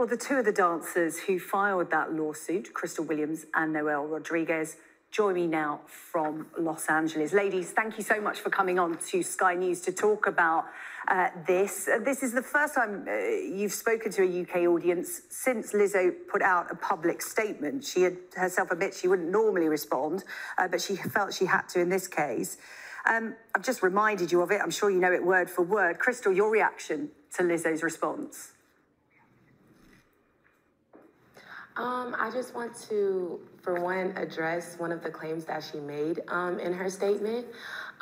Well, the two of the dancers who filed that lawsuit, Crystal Williams and Noelle Rodriguez, join me now from Los Angeles. Ladies, thank you so much for coming on to Sky News to talk about uh, this. Uh, this is the first time uh, you've spoken to a UK audience since Lizzo put out a public statement. She had herself admit she wouldn't normally respond, uh, but she felt she had to in this case. Um, I've just reminded you of it. I'm sure you know it word for word. Crystal, your reaction to Lizzo's response? Um, I just want to, for one, address one of the claims that she made um, in her statement.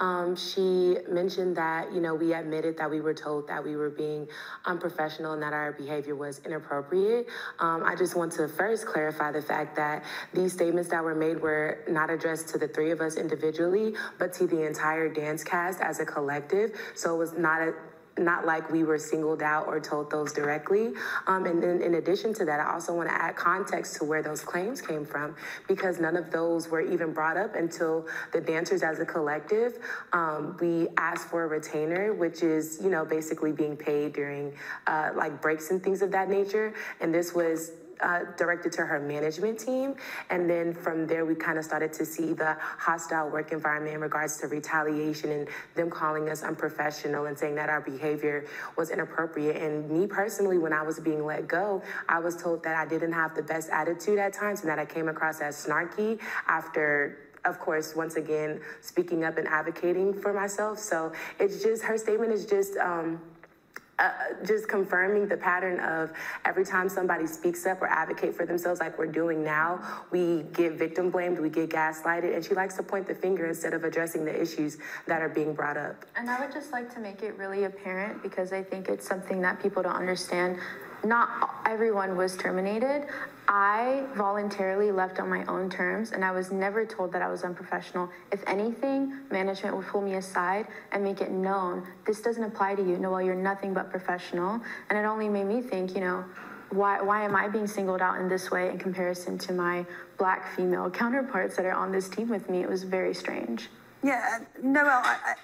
Um, she mentioned that, you know, we admitted that we were told that we were being unprofessional and that our behavior was inappropriate. Um, I just want to first clarify the fact that these statements that were made were not addressed to the three of us individually, but to the entire dance cast as a collective. So it was not a not like we were singled out or told those directly. Um, and then in addition to that, I also want to add context to where those claims came from because none of those were even brought up until the dancers as a collective. Um, we asked for a retainer, which is, you know, basically being paid during uh, like breaks and things of that nature. And this was uh, directed to her management team. And then from there, we kind of started to see the hostile work environment in regards to retaliation and them calling us unprofessional and saying that our behavior was inappropriate. And me personally, when I was being let go, I was told that I didn't have the best attitude at times and that I came across as snarky after of course, once again, speaking up and advocating for myself. So it's just, her statement is just, um, uh, just confirming the pattern of every time somebody speaks up or advocate for themselves like we're doing now, we get victim blamed, we get gaslighted, and she likes to point the finger instead of addressing the issues that are being brought up. And I would just like to make it really apparent because I think it's something that people don't understand not everyone was terminated. I voluntarily left on my own terms, and I was never told that I was unprofessional. If anything, management would pull me aside and make it known this doesn't apply to you. Noelle, you're nothing but professional. And it only made me think, you know, why, why am I being singled out in this way in comparison to my black female counterparts that are on this team with me? It was very strange. Yeah, Noelle, I, I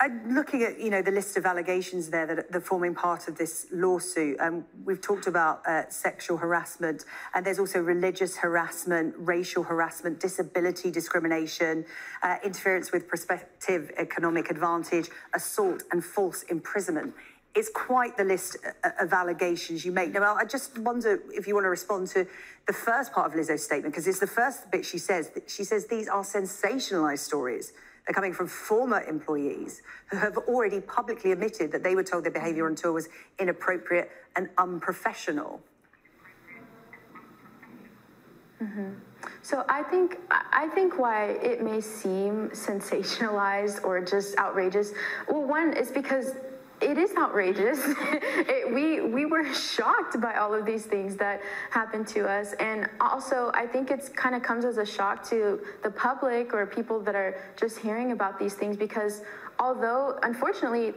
I'm looking at, you know, the list of allegations there that are forming part of this lawsuit. Um, we've talked about uh, sexual harassment, and there's also religious harassment, racial harassment, disability discrimination, uh, interference with prospective economic advantage, assault, and false imprisonment. It's quite the list uh, of allegations you make. Now, I just wonder if you want to respond to the first part of Lizzo's statement, because it's the first bit she says. She says these are sensationalized stories they're coming from former employees who have already publicly admitted that they were told their behavior on tour was inappropriate and unprofessional. Mm-hmm. So I think I think why it may seem sensationalized or just outrageous. Well, one is because it is outrageous. it, we we were shocked by all of these things that happened to us, and also I think it's kind of comes as a shock to the public or people that are just hearing about these things because although unfortunately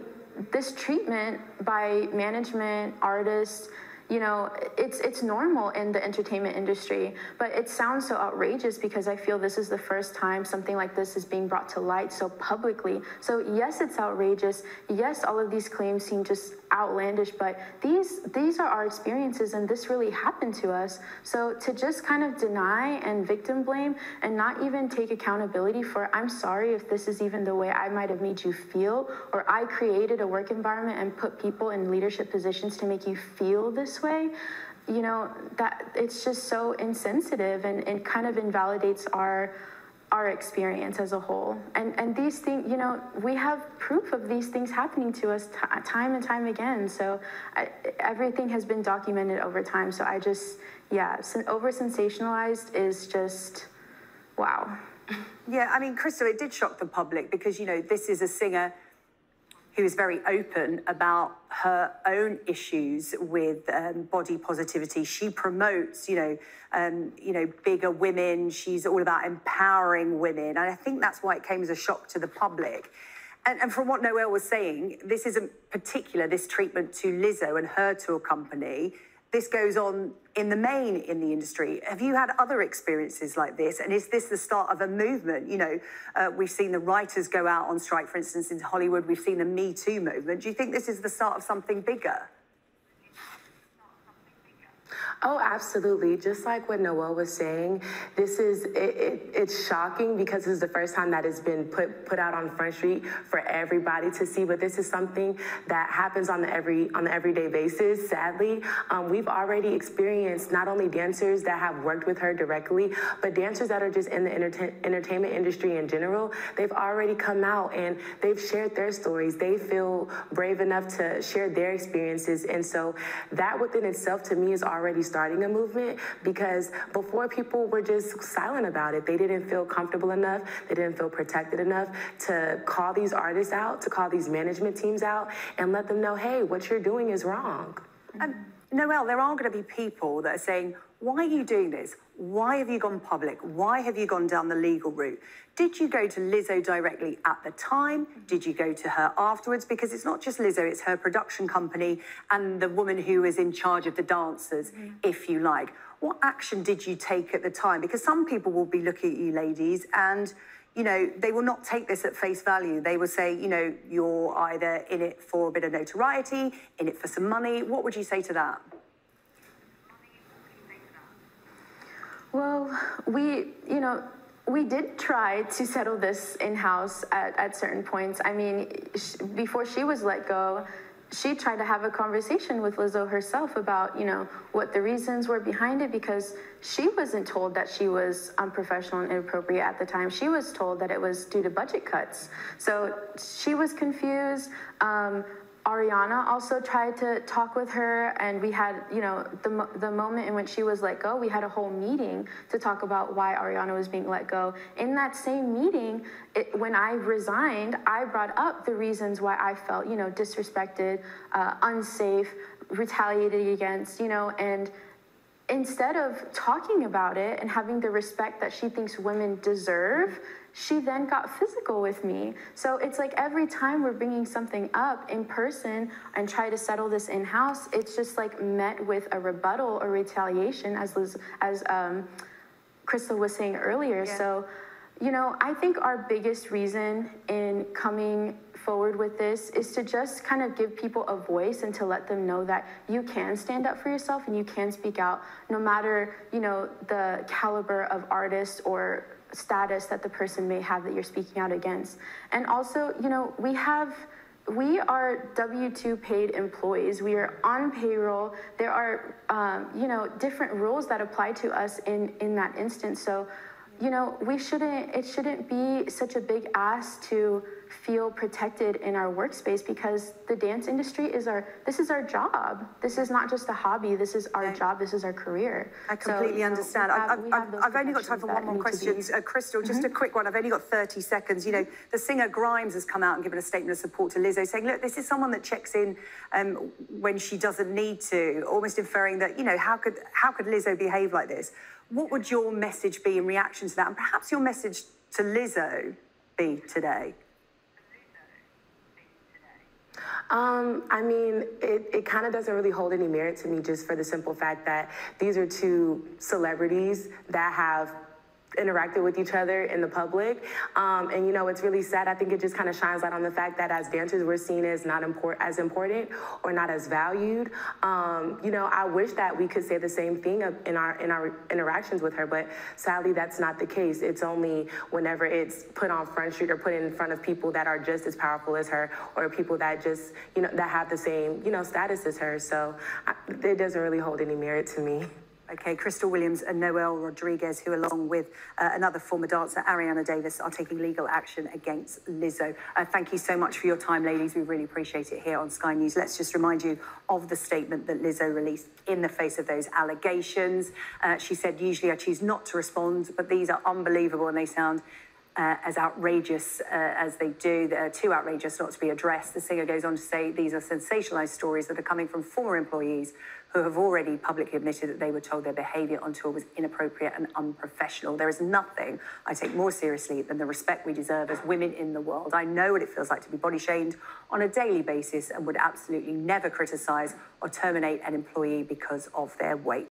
this treatment by management, artists, you know, it's it's normal in the entertainment industry, but it sounds so outrageous because I feel this is the first time something like this is being brought to light so publicly. So yes, it's outrageous. Yes, all of these claims seem just outlandish, but these these are our experiences and this really happened to us. So to just kind of deny and victim blame and not even take accountability for I'm sorry if this is even the way I might have made you feel or I created a work environment and put people in leadership positions to make you feel this way you know that it's just so insensitive and it kind of invalidates our our experience as a whole. And and these things, you know, we have proof of these things happening to us t- time and time again. So I, everything has been documented over time. So I just, yeah, over sensationalized is just, wow. Yeah, I mean, Crystal, it did shock the public because you know this is a singer who is very open about her own issues with um, body positivity. She promotes, you know, um, you know, bigger women. She's all about empowering women, and I think that's why it came as a shock to the public. And, and from what Noelle was saying, this isn't particular. This treatment to Lizzo and her tour company this goes on in the main in the industry. Have you had other experiences like this? And is this the start of a movement? You know, uh, we've seen the writers go out on strike, for instance, in Hollywood. We've seen the Me Too movement. Do you think this is the start of something bigger? Oh, absolutely. Just like what Noelle was saying, this is it, it, it's shocking because this is the first time that it's been put put out on Front Street for everybody to see. But this is something that happens on the every on the everyday basis. Sadly, um, we've already experienced not only dancers that have worked with her directly, but dancers that are just in the enter- entertainment industry in general. They've already come out and they've shared their stories. They feel brave enough to share their experiences, and so that within itself, to me, is already starting a movement because before people were just silent about it. They didn't feel comfortable enough, they didn't feel protected enough to call these artists out, to call these management teams out, and let them know, hey, what you're doing is wrong. Um, Noelle, there are going to be people that are saying, why are you doing this? Why have you gone public? Why have you gone down the legal route? Did you go to Lizzo directly at the time? Did you go to her afterwards? Because it's not just Lizzo, it's her production company and the woman who is in charge of the dancers, mm-hmm. if you like. What action did you take at the time? Because some people will be looking at you, ladies, and you know, they will not take this at face value. They will say, you know, you're either in it for a bit of notoriety, in it for some money. What would you say to that? Well, we, you know, we did try to settle this in house at, at certain points. I mean, before she was let go, she tried to have a conversation with Lizzo herself about, you know, what the reasons were behind it because she wasn't told that she was unprofessional and inappropriate at the time. She was told that it was due to budget cuts. So she was confused. Um, Arianna also tried to talk with her, and we had, you know, the, the moment in which she was let go, we had a whole meeting to talk about why Arianna was being let go. In that same meeting, it, when I resigned, I brought up the reasons why I felt, you know, disrespected, uh, unsafe, retaliated against, you know, and instead of talking about it and having the respect that she thinks women deserve, she then got physical with me. So it's like every time we're bringing something up in person and try to settle this in house, it's just like met with a rebuttal or retaliation, as Liz, as um, Crystal was saying earlier. Yeah. So, you know, I think our biggest reason in coming forward with this is to just kind of give people a voice and to let them know that you can stand up for yourself and you can speak out no matter, you know, the caliber of artist or status that the person may have that you're speaking out against. And also, you know, we have we are W two paid employees. We are on payroll. There are, um, you know, different rules that apply to us in in that instance. So, you know, we shouldn't. It shouldn't be such a big ask to feel protected in our workspace because the dance industry is our. This is our job. This is not just a hobby. This is our Okay. job. This is our career. I completely we understand. have- I've, I've, I've only got time for one more need to be- question. Uh, Crystal, just a quick one. I've only got 30 seconds. You know, the singer Grimes has come out and given a statement of support to Lizzo, saying, look, this is someone that checks in um, when she doesn't need to, almost inferring that, you know, how could, how could Lizzo behave like this? What would your message be in reaction to that? And perhaps your message to Lizzo be today? Um, I mean, it, it kind of doesn't really hold any merit to me just for the simple fact that these are two celebrities that have interacted with each other in the public. Um, and you know, it's really sad. I think it just kind of shines light on the fact that as dancers, we're seen as not import as important or not as valued. Um, you know, I wish that we could say the same thing in our in our interactions with her, but sadly, that's not the case. It's only whenever it's put on Front Street or put in front of people that are just as powerful as her, or people that just you know that have the same you know status as her. So I, it doesn't really hold any merit to me. Okay, Crystal Williams and Noelle Rodriguez, who, along with uh, another former dancer, Arianna Davis, are taking legal action against Lizzo. Uh, thank you so much for your time, ladies. We really appreciate it here on Sky News. Let's just remind you of the statement that Lizzo released in the face of those allegations. Uh, she said, Usually I choose not to respond, but these are unbelievable and they sound uh, as outrageous uh, as they do. They're too outrageous not to be addressed. The singer goes on to say these are sensationalized stories that are coming from former employees who have already publicly admitted that they were told their behavior on tour was inappropriate and unprofessional. There is nothing I take more seriously than the respect we deserve as women in the world. I know what it feels like to be body shamed on a daily basis and would absolutely never criticize or terminate an employee because of their weight.